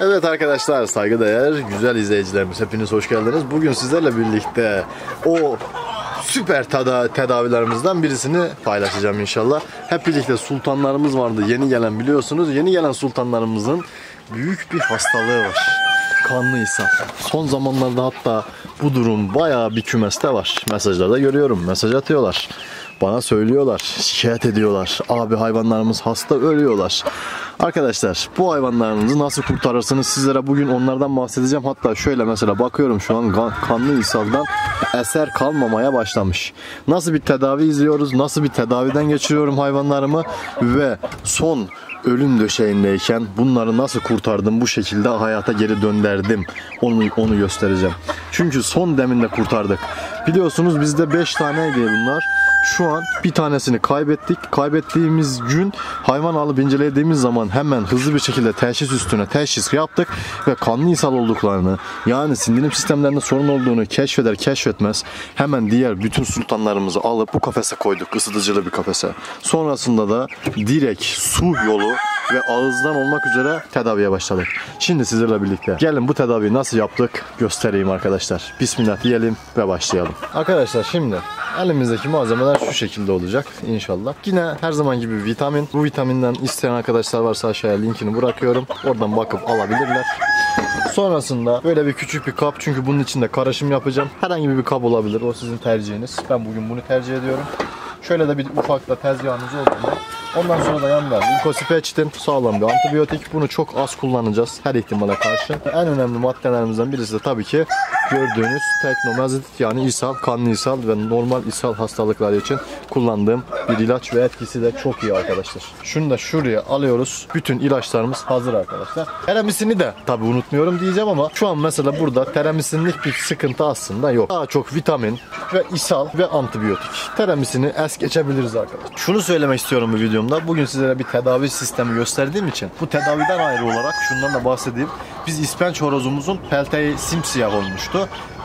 Evet arkadaşlar saygıdeğer güzel izleyicilerimiz hepiniz hoş geldiniz. Bugün sizlerle birlikte o süper tada tedavilerimizden birisini paylaşacağım inşallah. Hep birlikte sultanlarımız vardı yeni gelen biliyorsunuz. Yeni gelen sultanlarımızın büyük bir hastalığı var. Kanlı ishal. Son zamanlarda hatta bu durum bayağı bir kümeste var. Mesajlarda görüyorum. Mesaj atıyorlar. Bana söylüyorlar, şikayet ediyorlar. Abi hayvanlarımız hasta ölüyorlar. Arkadaşlar bu hayvanlarınızı nasıl kurtarırsınız sizlere bugün onlardan bahsedeceğim. Hatta şöyle mesela bakıyorum şu an kan- kanlı ishaldan eser kalmamaya başlamış. Nasıl bir tedavi izliyoruz, nasıl bir tedaviden geçiriyorum hayvanlarımı ve son ölüm döşeğindeyken bunları nasıl kurtardım bu şekilde hayata geri döndürdüm onu onu göstereceğim. Çünkü son deminde kurtardık. Biliyorsunuz bizde 5 taneydi bunlar. Şu an bir tanesini kaybettik. Kaybettiğimiz gün hayvan alıp incelediğimiz zaman hemen hızlı bir şekilde teşhis üstüne teşhis yaptık ve kanlı ishal olduklarını yani sindirim sistemlerinde sorun olduğunu keşfeder keşfetmez hemen diğer bütün sultanlarımızı alıp bu kafese koyduk ısıtıcılı bir kafese. Sonrasında da direkt su yolu ve ağızdan olmak üzere tedaviye başladık. Şimdi sizlerle birlikte gelin bu tedaviyi nasıl yaptık göstereyim arkadaşlar. Bismillah diyelim ve başlayalım. Arkadaşlar şimdi elimizdeki malzemeler şu şekilde olacak inşallah. Yine her zaman gibi vitamin. Bu vitaminden isteyen arkadaşlar varsa aşağıya linkini bırakıyorum. Oradan bakıp alabilirler. Sonrasında böyle bir küçük bir kap çünkü bunun içinde karışım yapacağım. Herhangi bir kap olabilir o sizin tercihiniz. Ben bugün bunu tercih ediyorum. Şöyle de bir ufak da tezgahınız olduğunda. Ondan sonra da yanında Linkosipectin sağlam bir antibiyotik. Bunu çok az kullanacağız her ihtimale karşı. En önemli maddelerimizden birisi de tabii ki gördüğünüz teknomazit yani ishal, kanlı ishal ve normal ishal hastalıkları için kullandığım bir ilaç ve etkisi de çok iyi arkadaşlar. Şunu da şuraya alıyoruz. Bütün ilaçlarımız hazır arkadaşlar. Teremisini de tabii unutmuyorum diyeceğim ama şu an mesela burada teremisinlik bir sıkıntı aslında yok. Daha çok vitamin ve ishal ve antibiyotik. Teremisini es geçebiliriz arkadaşlar. Şunu söylemek istiyorum bu videomda. Bugün sizlere bir tedavi sistemi gösterdiğim için bu tedaviden ayrı olarak şundan da bahsedeyim. Biz ispenç horozumuzun pelteği simsiyah olmuştu.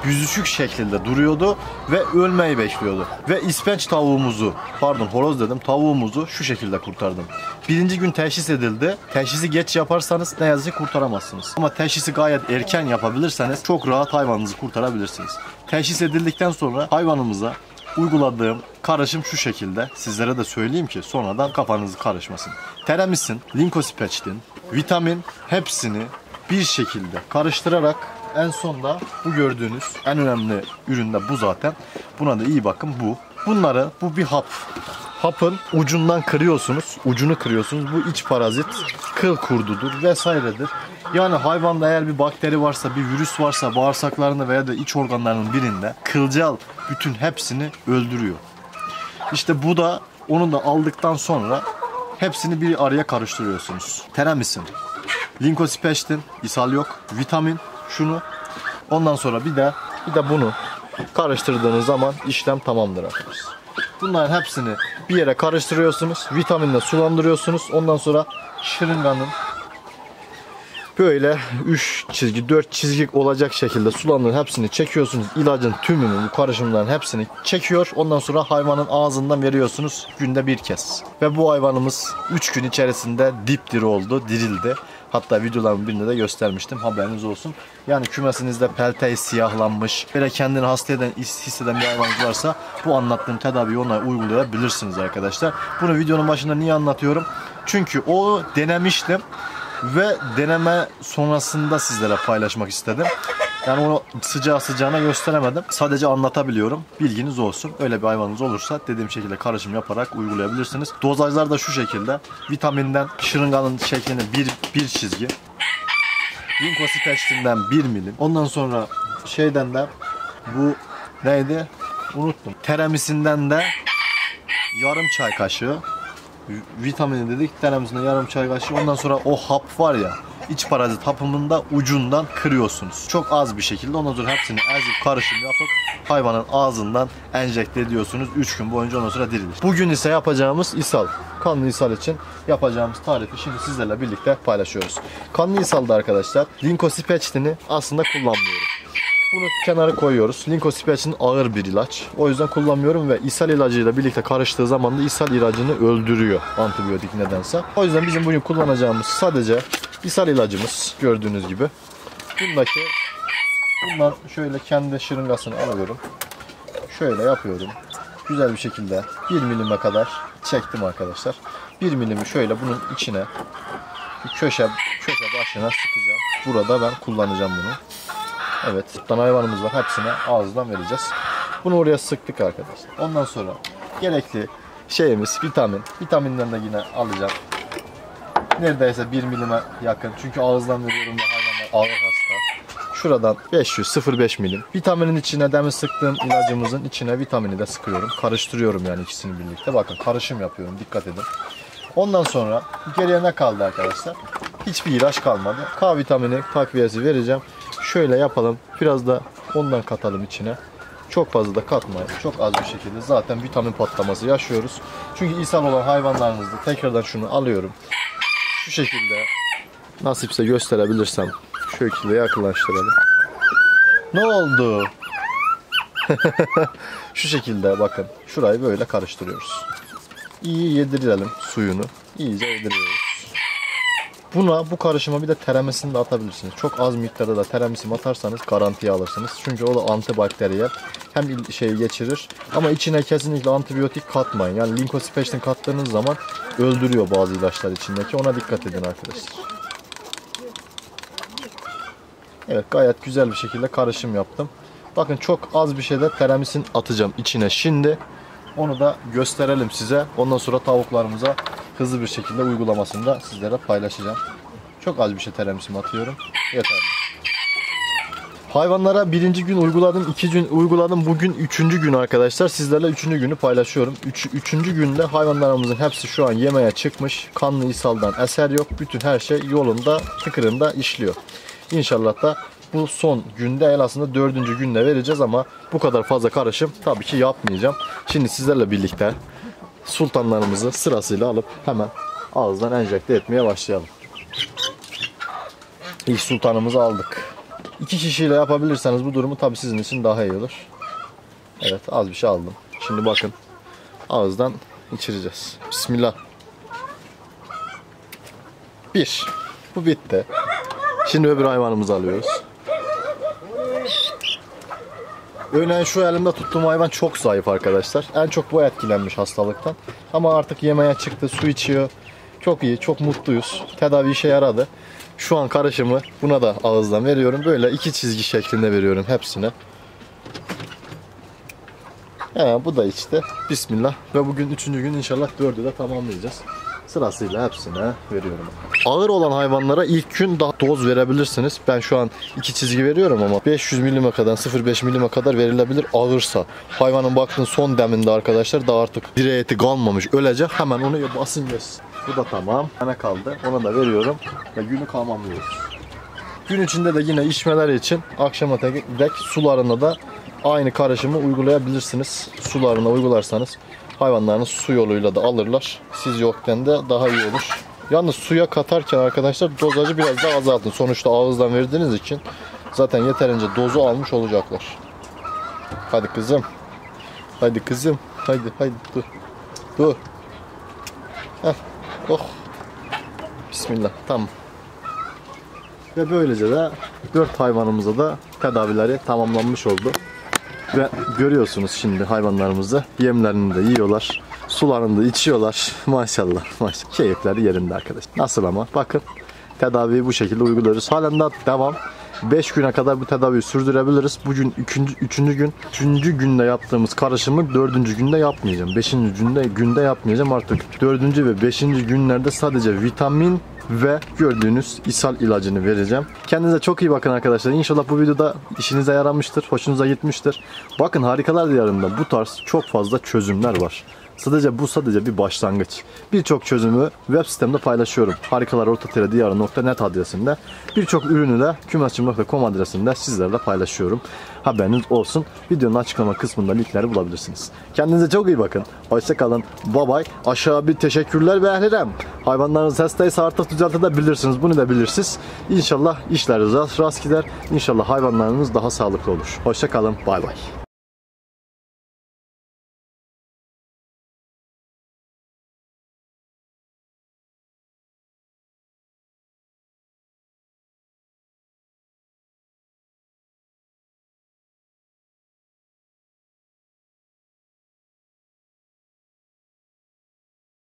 Yüzüşük şeklinde duruyordu ve ölmeyi bekliyordu. Ve ispenç tavuğumuzu, pardon horoz dedim, tavuğumuzu şu şekilde kurtardım. Birinci gün teşhis edildi. Teşhisi geç yaparsanız ne yazık ki kurtaramazsınız. Ama teşhisi gayet erken yapabilirseniz çok rahat hayvanınızı kurtarabilirsiniz. Teşhis edildikten sonra hayvanımıza uyguladığım karışım şu şekilde. Sizlere de söyleyeyim ki sonradan kafanız karışmasın. Teremisin, linkosipectin, vitamin hepsini bir şekilde karıştırarak en sonda bu gördüğünüz en önemli ürün de bu zaten. Buna da iyi bakın bu. Bunları bu bir hap. Hapın ucundan kırıyorsunuz. Ucunu kırıyorsunuz. Bu iç parazit kıl kurdudur vesairedir. Yani hayvanda eğer bir bakteri varsa, bir virüs varsa bağırsaklarında veya da iç organlarının birinde kılcal bütün hepsini öldürüyor. İşte bu da onu da aldıktan sonra hepsini bir araya karıştırıyorsunuz. Teramisin, linkosipectin, ishal yok, vitamin, şunu. Ondan sonra bir de bir de bunu karıştırdığınız zaman işlem tamamdır arkadaşlar. Bunların hepsini bir yere karıştırıyorsunuz. Vitaminle sulandırıyorsunuz. Ondan sonra şırınganın böyle 3 çizgi 4 çizgi olacak şekilde sulanın hepsini çekiyorsunuz. İlacın tümünü bu karışımların hepsini çekiyor. Ondan sonra hayvanın ağzından veriyorsunuz günde bir kez. Ve bu hayvanımız 3 gün içerisinde dipdiri oldu, dirildi. Hatta videoların birinde de göstermiştim haberiniz olsun. Yani kümesinizde pelteği siyahlanmış, böyle kendini hasta eden, hisseden bir hayvanınız varsa bu anlattığım tedaviyi ona uygulayabilirsiniz arkadaşlar. Bunu videonun başında niye anlatıyorum? Çünkü o denemiştim ve deneme sonrasında sizlere paylaşmak istedim. Yani onu sıcağı sıcağına gösteremedim. Sadece anlatabiliyorum. Bilginiz olsun. Öyle bir hayvanınız olursa dediğim şekilde karışım yaparak uygulayabilirsiniz. Dozajlar da şu şekilde. Vitaminden şırınganın şeklini bir, bir çizgi. Linkosipectinden 1 milim. Ondan sonra şeyden de bu neydi? Unuttum. Teremisinden de yarım çay kaşığı vitamini dedik. Denemesinde yarım çay kaşığı. Ondan sonra o hap var ya iç parazit hapımını da ucundan kırıyorsunuz. Çok az bir şekilde ondan sonra hepsini ezip karışım yapıp hayvanın ağzından enjekte ediyorsunuz. 3 gün boyunca ondan sonra dirilir. Bugün ise yapacağımız ishal. Kanlı ishal için yapacağımız tarifi şimdi sizlerle birlikte paylaşıyoruz. Kanlı ishalda arkadaşlar linkosipectini aslında kullanmıyorum. Bunu kenara koyuyoruz. Linkosipectin ağır bir ilaç. O yüzden kullanmıyorum ve ishal ilacıyla birlikte karıştığı zaman da ishal ilacını öldürüyor antibiyotik nedense. O yüzden bizim bugün kullanacağımız sadece ishal ilacımız gördüğünüz gibi. Bundaki bundan şöyle kendi şırıngasını alıyorum. Şöyle yapıyorum. Güzel bir şekilde 1 milime kadar çektim arkadaşlar. 1 milimi şöyle bunun içine köşe köşe başına sıkacağım. Burada ben kullanacağım bunu. Evet, tuttan hayvanımız var. Hepsine ağızdan vereceğiz. Bunu oraya sıktık arkadaşlar. Ondan sonra gerekli şeyimiz vitamin. Vitaminden de yine alacağım. Neredeyse 1 milime yakın. Çünkü ağızdan veriyorum ve hayvanlar ağır hasta. Şuradan 500 0,5 milim. Vitaminin içine demin sıktığım ilacımızın içine vitamini de sıkıyorum. Karıştırıyorum yani ikisini birlikte. Bakın karışım yapıyorum. Dikkat edin. Ondan sonra geriye ne kaldı arkadaşlar? Hiçbir ilaç kalmadı. K vitamini takviyesi vereceğim. Şöyle yapalım. Biraz da ondan katalım içine. Çok fazla da katmayın. Çok az bir şekilde. Zaten vitamin patlaması yaşıyoruz. Çünkü ishal olan hayvanlarınızda tekrardan şunu alıyorum. Şu şekilde nasipse gösterebilirsem şu şekilde yakınlaştıralım. Ne oldu? şu şekilde bakın. Şurayı böyle karıştırıyoruz. İyi yedirelim suyunu. İyice yediriyoruz. Buna bu karışıma bir de teremesini de atabilirsiniz. Çok az miktarda da teremisim atarsanız garantiye alırsınız. Çünkü o da antibakteriyel. Hem şeyi geçirir ama içine kesinlikle antibiyotik katmayın. Yani linkosipektin kattığınız zaman öldürüyor bazı ilaçlar içindeki. Ona dikkat edin arkadaşlar. Evet gayet güzel bir şekilde karışım yaptım. Bakın çok az bir şeyde teremisin atacağım içine şimdi. Onu da gösterelim size. Ondan sonra tavuklarımıza hızlı bir şekilde uygulamasını da sizlere paylaşacağım. Çok az bir şey teremisim atıyorum. Yeterli. Hayvanlara birinci gün uyguladım, iki gün uyguladım. Bugün üçüncü gün arkadaşlar. Sizlerle üçüncü günü paylaşıyorum. Üç, üçüncü günde hayvanlarımızın hepsi şu an yemeğe çıkmış. Kanlı ishaldan eser yok. Bütün her şey yolunda, tıkırında işliyor. İnşallah da bu son günde el aslında dördüncü günde vereceğiz ama bu kadar fazla karışım tabii ki yapmayacağım. Şimdi sizlerle birlikte sultanlarımızı sırasıyla alıp hemen ağızdan enjekte etmeye başlayalım. İlk sultanımızı aldık. İki kişiyle yapabilirseniz bu durumu tabii sizin için daha iyi olur. Evet az bir şey aldım. Şimdi bakın ağızdan içireceğiz. Bismillah. Bir. Bu bitti. Şimdi öbür hayvanımızı alıyoruz. Örneğin şu elimde tuttuğum hayvan çok zayıf arkadaşlar. En çok bu etkilenmiş hastalıktan. Ama artık yemeğe çıktı, su içiyor. Çok iyi, çok mutluyuz. Tedavi işe yaradı. Şu an karışımı buna da ağızdan veriyorum. Böyle iki çizgi şeklinde veriyorum hepsine. He, bu da içti. Bismillah. Ve bugün üçüncü gün inşallah dördü de tamamlayacağız. Sırasıyla hepsine veriyorum. Ağır olan hayvanlara ilk gün daha doz verebilirsiniz. Ben şu an iki çizgi veriyorum ama 500 milime kadar 0.5 milime kadar verilebilir ağırsa. Hayvanın baktığın son deminde arkadaşlar da artık direğeti kalmamış ölecek. Hemen onu basın yesin. Bu da tamam. Hemen kaldı. Ona da veriyorum ve günü tamamlıyoruz. Gün içinde de yine içmeler için akşama dek sularına da aynı karışımı uygulayabilirsiniz. Sularına uygularsanız hayvanlarınız su yoluyla da alırlar. Siz yokken de daha iyi olur. Yalnız suya katarken arkadaşlar dozajı biraz daha azaltın. Sonuçta ağızdan verdiğiniz için zaten yeterince dozu almış olacaklar. Hadi kızım. Hadi kızım. Hadi hadi dur. Dur. Heh. Oh. Bismillah. Tamam. Ve böylece de 4 hayvanımıza da tedavileri tamamlanmış oldu. Ve görüyorsunuz şimdi hayvanlarımızı yemlerini de yiyorlar. Sularını da içiyorlar. Maşallah. Maşallah. Keyifleri yerinde arkadaş. Nasıl ama? Bakın tedaviyi bu şekilde uyguluyoruz. Halen daha devam. 5 güne kadar bu tedaviyi sürdürebiliriz. Bugün 3. üçüncü gün. 3. günde yaptığımız karışımı 4. günde yapmayacağım. 5. günde günde yapmayacağım artık. 4. ve 5. günlerde sadece vitamin ve gördüğünüz ishal ilacını vereceğim. Kendinize çok iyi bakın arkadaşlar. İnşallah bu videoda işinize yaramıştır, hoşunuza gitmiştir. Bakın Harikalar Diyarı'nda bu tarz çok fazla çözümler var. Sadece bu sadece bir başlangıç. Birçok çözümü web sitemde paylaşıyorum. Harikalar.diyarı.net adresinde. Birçok ürünü de kümesçim.com adresinde sizlerle paylaşıyorum. Haberiniz olsun. Videonun açıklama kısmında linkleri bulabilirsiniz. Kendinize çok iyi bakın. Hoşçakalın. Bye bye. Aşağı bir teşekkürler ve ehlirem. Hayvanlarınız hastaysa artık düzeltebilirsiniz. Bunu da bilirsiniz. İnşallah işleriniz rast, rast gider. İnşallah hayvanlarınız daha sağlıklı olur. Hoşçakalın. Bay bay.